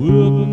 bước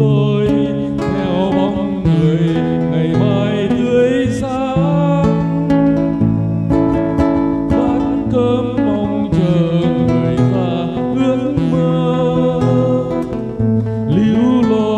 lối theo bóng người ngày mai tươi sáng. Bát cơm mong chờ người ta ước mơ. Lưu lối